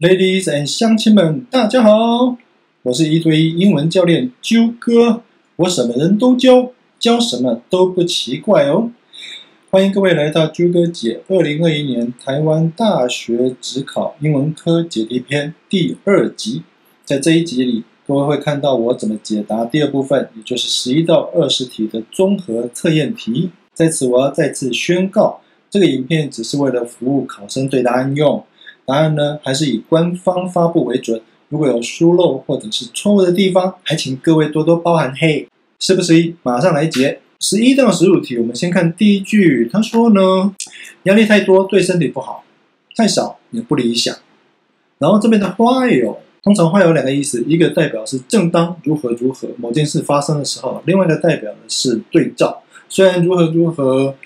Ladies and 乡亲们，大家好，我是一对一英文教练啾哥，我什么人都教，教什么都不奇怪哦。欢迎各位来到啾哥解二零二一年台湾大学职考英文科解题篇第二集。在这一集里，各位会看到我怎么解答第二部分，也就是十一到二十题的综合测验题。在此，我要再次宣告，这个影片只是为了服务考生对答案用。答案呢，还是以官方发布为准。如果有疏漏或者是错误的地方，还请各位多多包涵。嘿，是不是？马上来解十一到十五题。我们先看第一句，他说呢，压力太多对身体不好，太少也不理想。然后这边的 while 通常话有两个意思，一个代表是正当如何如何某件事发生的时候，另外一个代表的是对照，虽然如何如何，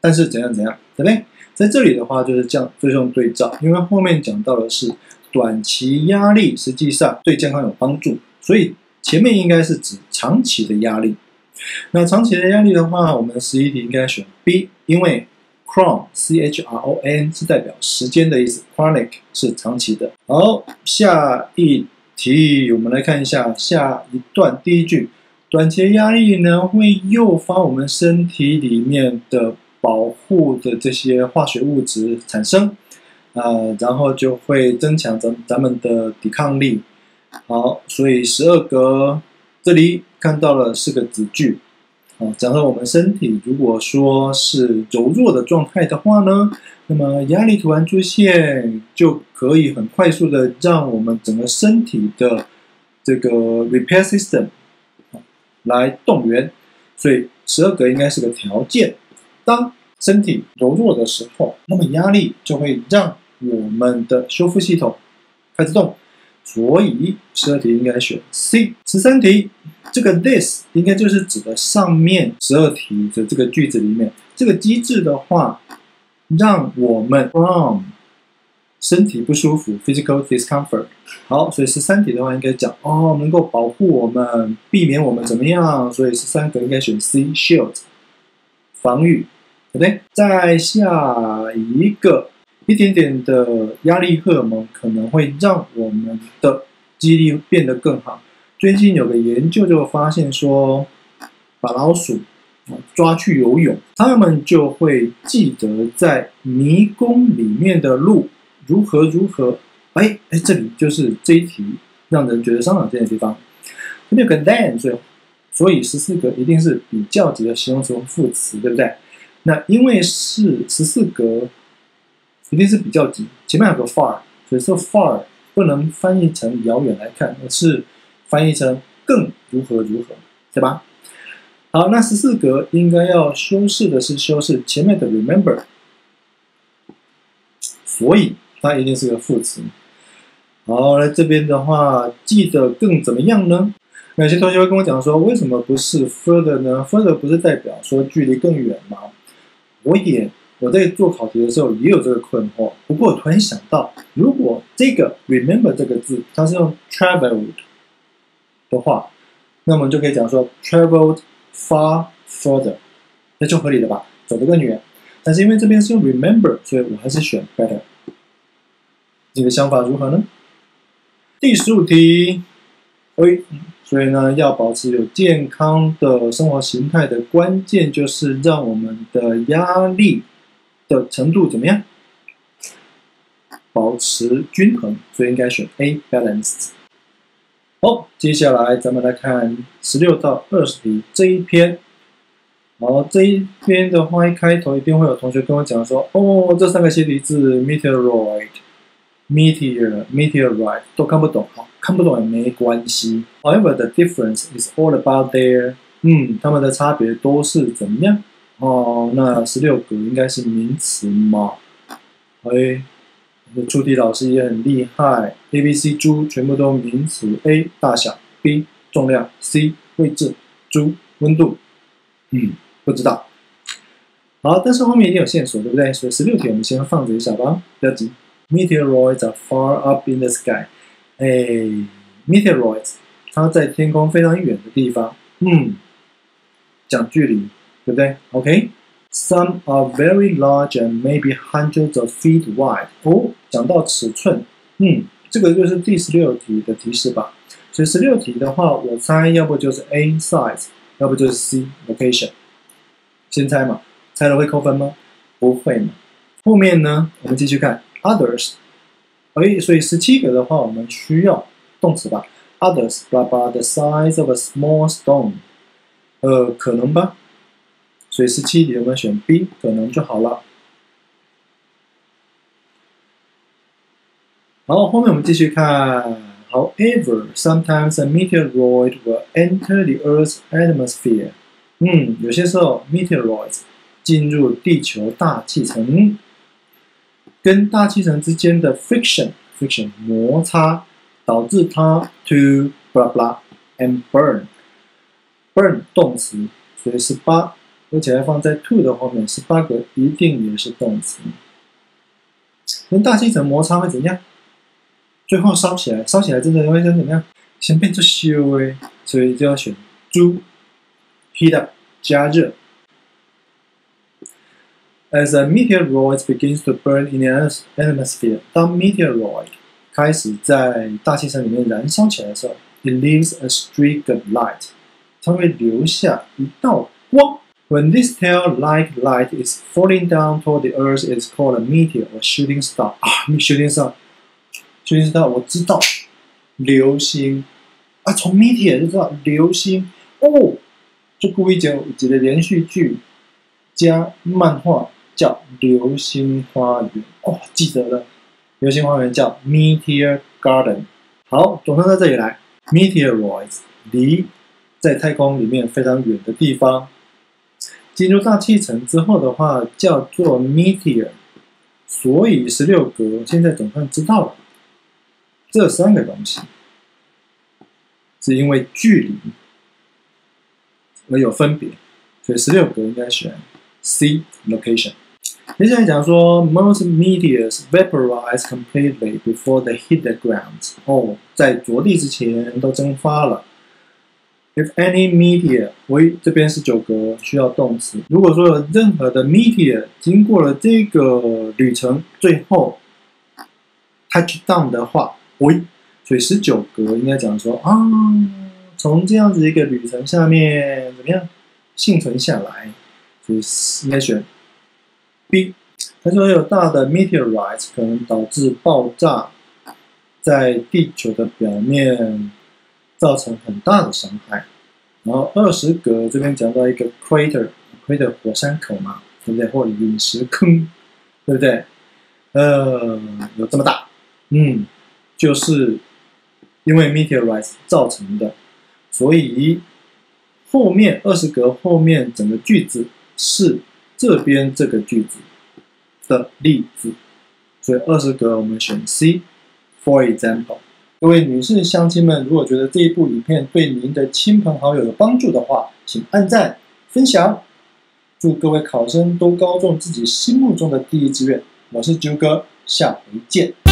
但是怎样怎样，对不对？在这里的话，就是这样，就是用对照，因为后面讲到的是短期压力，实际上对健康有帮助，所以前面应该是指长期的压力。那长期的压力的话，我们十一题应该选 B，因为 chron c h r o n 是代表时间的意思，chronic 是长期的。好，下一题，我们来看一下下一段第一句，短期压力呢会诱发我们身体里面的。保护的这些化学物质产生，呃，然后就会增强咱咱们的抵抗力。好，所以十二格这里看到了四个子句，啊，假设我们身体如果说是柔弱的状态的话呢，那么压力突然出现，就可以很快速的让我们整个身体的这个 repair system 来动员。所以十二格应该是个条件。当身体柔弱的时候，那么压力就会让我们的修复系统开始动，所以十二题应该选 C。十三题，这个 this 应该就是指的上面十二题的这个句子里面这个机制的话，让我们 from 身体不舒服 physical discomfort。好，所以十三题的话应该讲哦，能够保护我们，避免我们怎么样，所以十三个应该选 C shield 防御。OK，，在下一个一点点的压力荷尔蒙可能会让我们的记忆力变得更好。最近有个研究就发现说，把老鼠抓去游泳，他们就会记得在迷宫里面的路如何如何。哎哎，这里就是这一题让人觉得伤脑筋的地方。这边有个 then，所以所以十四个一定是比较级的形容词副词，对不对？那因为是十四格，一定是比较级，前面有个 far，所以说 far 不能翻译成遥远来看，而是翻译成更如何如何，对吧？好，那十四格应该要修饰的是修饰前面的 remember，所以它一定是个副词。好，来这边的话，记得更怎么样呢？有些同学会跟我讲说，为什么不是 further 呢？further 不是代表说距离更远吗？我也我在做考题的时候也有这个困惑，不过我突然想到，如果这个 remember 这个字它是用 traveled 的话，那么就可以讲说 traveled far further，那就合理了吧？走得更远。但是因为这边是用 remember，所以我还是选 better。你的想法如何呢？第十五题，哎。所以呢，要保持有健康的生活形态的关键，就是让我们的压力的程度怎么样，保持均衡。所以应该选 A balanced。好，接下来咱们来看十六到二十题这一篇。好，这一篇的话，一开头一定会有同学跟我讲说：“哦，这三个斜体字 meteoroid。” Meteor, meteorite 都看不懂，好，看不懂也没关系。However, the difference is all about their，嗯，它们的差别都是怎么样？哦，那十六格应该是名词嘛？哎，出题老师也很厉害，A、B、C 猪全部都名词，A 大小，B 重量，C 位置，猪温度，嗯，不知道。好，但是后面一定有线索，对不对？所以十六题我们先放着一下吧，不要急。Meteoroids are far up in the sky。哎，meteoroids，它在天空非常远的地方。嗯，讲距离，对不对？OK，some are very large and maybe hundreds of feet wide。哦，讲到尺寸，嗯，这个就是第十六题的提示吧。所以十六题的话，我猜要不就是 A size，要不就是 C location。先猜嘛，猜了会扣分吗？不会嘛。后面呢，我们继续看 others。哎，所以十七个的话，我们需要动词吧？Others blah blah the size of a small stone。呃，可能吧。所以十七题我们选 B，可能就好了。然后，后面我们继续看。However, sometimes a meteoroid will enter the Earth's atmosphere. 嗯，有些时候 meteoroids 进入地球大气层，跟大气层之间的 friction friction 摩擦，导致它 to blah blah and burn burn 动词，所以十八，而且还放在 to 的后面，十八个一定也是动词。跟大气层摩擦会怎样？最后烧起来，烧起来真的会怎么样？先变成烧诶，所以就要选猪 heat up 加热。As a meteoroid begins to burn in the atmosphere，当 meteoroid 开始在大气层里面燃烧起来的时候，it leaves a streak of light，它会留下一道光。When this tail-like light is falling down toward the Earth, it's called a meteor or shooting star. 啊，shooting star。就知道我知道流星啊，从 meteor 就知道流星哦，就故意讲一个连续剧加漫画 叫《流星花园》哦，记得了，《流星花园》叫 Meteor Garden。好，总算到这里来，meteoroids 离在太空里面非常远的地方，进入大气层之后的话叫做 meteor，所以十六格现在总算知道了。这三个东西是因为距离而有分别，所以十六格应该选 C location。接下来讲说，most meteors vaporize completely before they hit the ground。哦，在着地之前都蒸发了。If any meteor，喂，这边是九格，需要动词。如果说有任何的 meteor 经过了这个旅程，最后 touch down 的话。喂，所以十九格应该讲说啊，从这样子一个旅程下面怎么样幸存下来，所以应该选他说有大的 meteorites 可能导致爆炸，在地球的表面造成很大的伤害。然后二十格这边讲到一个 crater，crater 火山口嘛，对不对？或陨石坑，对不对？呃，有这么大，嗯。就是因为 meteorites 造成的，所以后面二十格后面整个句子是这边这个句子的例子，所以二十格我们选 C。For example，各位女士乡亲们，如果觉得这一部影片对您的亲朋好友有帮助的话，请按赞分享。祝各位考生都高中自己心目中的第一志愿。我是九哥，下回见。